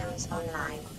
systems online.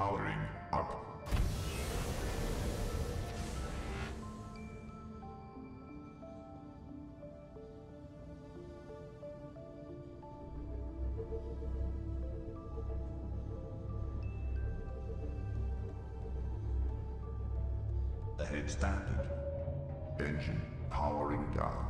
Powering up. Ahead standard. Engine powering down.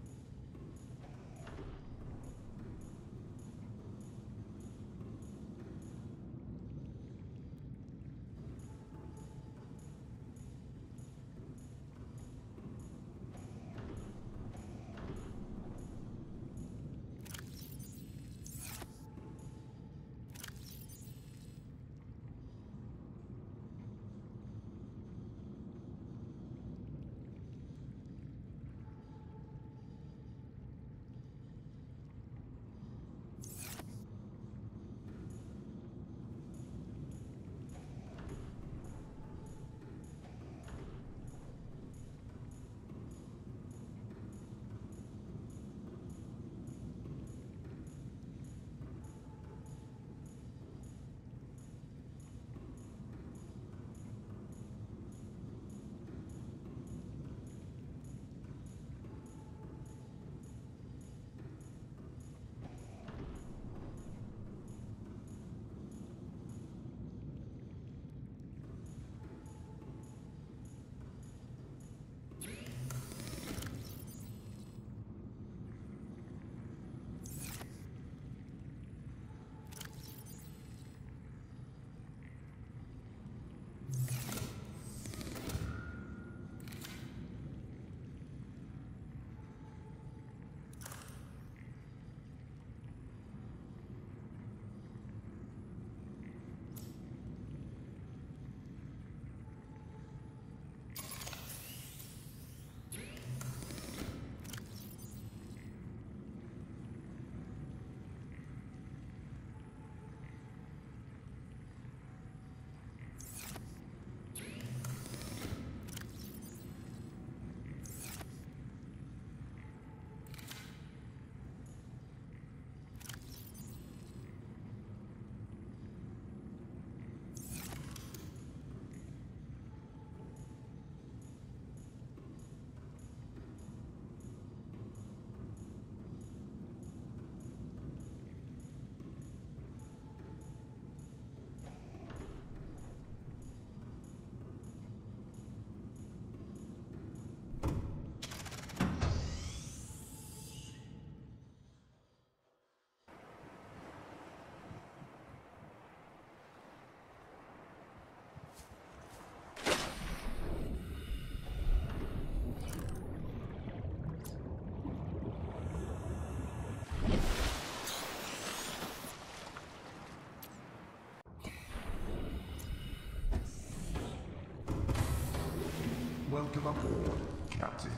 Welcome aboard, Captain.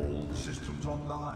All systems online.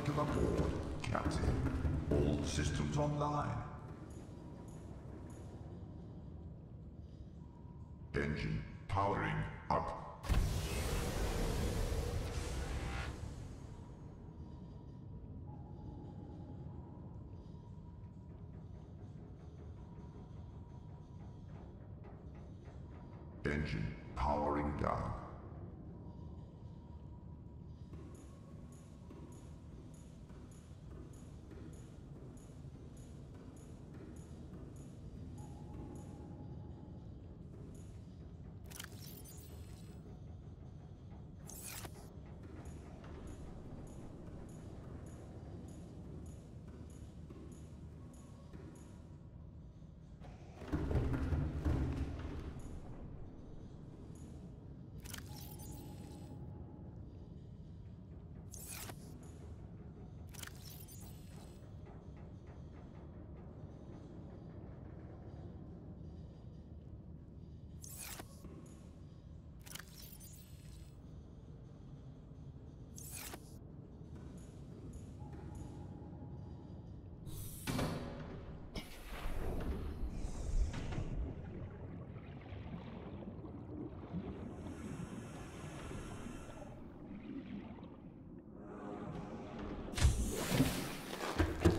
Welcome aboard, Captain. All systems online. Engine powering up. Engine powering down.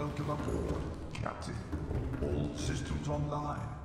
Welcome aboard, Captain. All systems online.